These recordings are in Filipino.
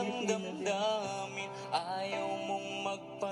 ng damdamin. Ayaw mong magpa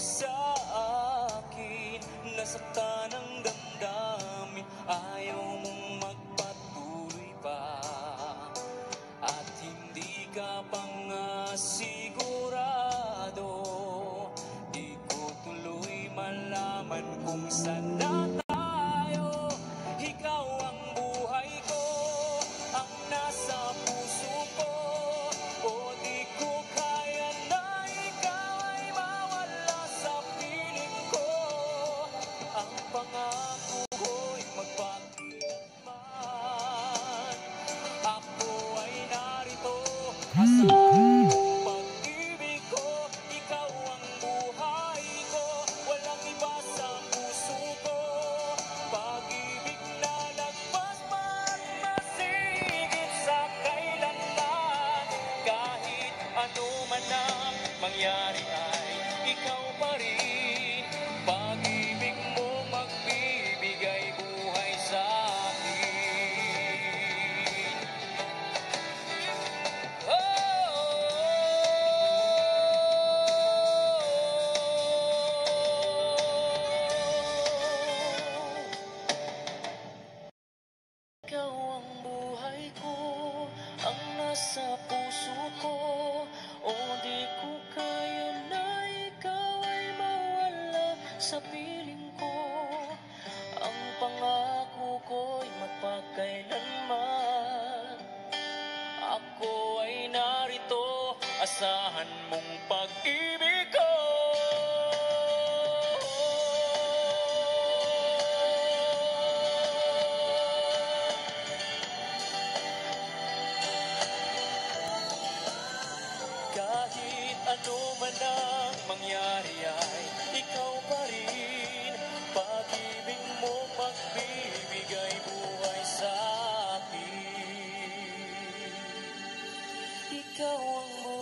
sa akin. Nasaktan asahan mong pag-ibig ko. Kahit ano man ang mangyari ay ikaw pa rin Pag-ibig mo magbibigay buhay sa akin Ikaw ang buhay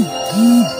Hum, hum.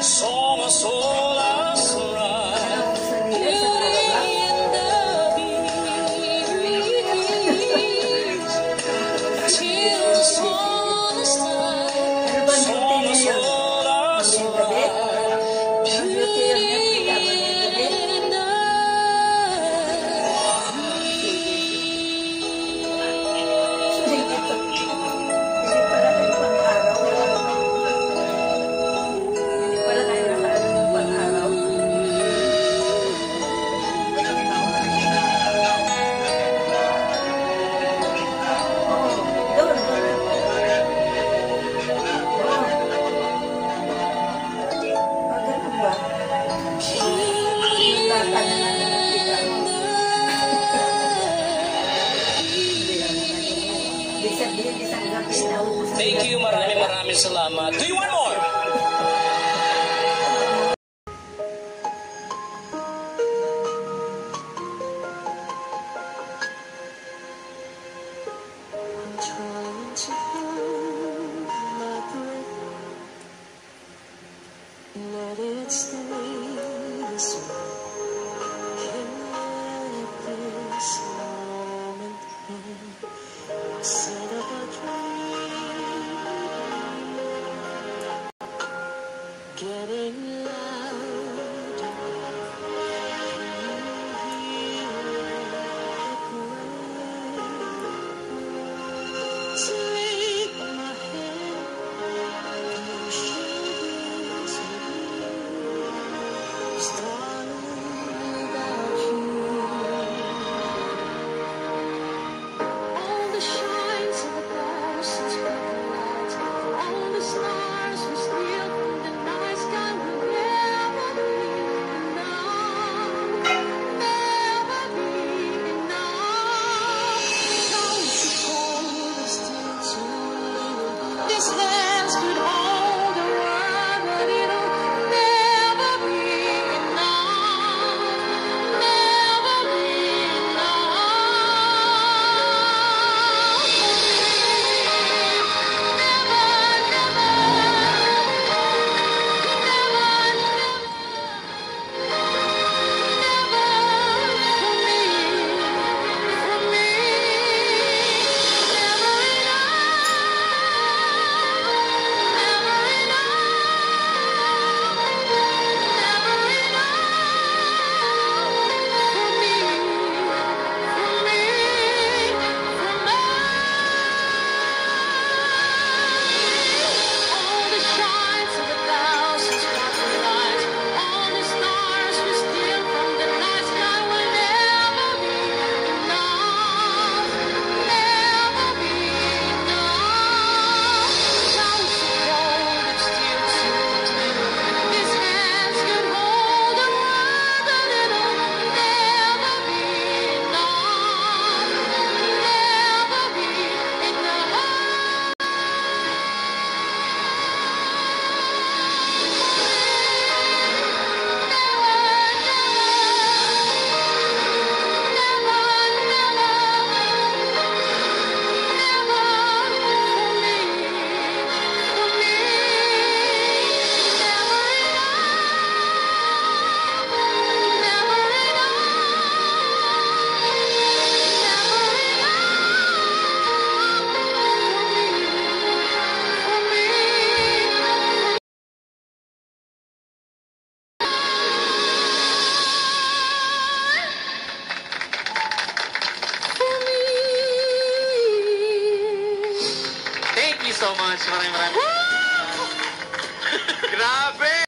Sola, sola.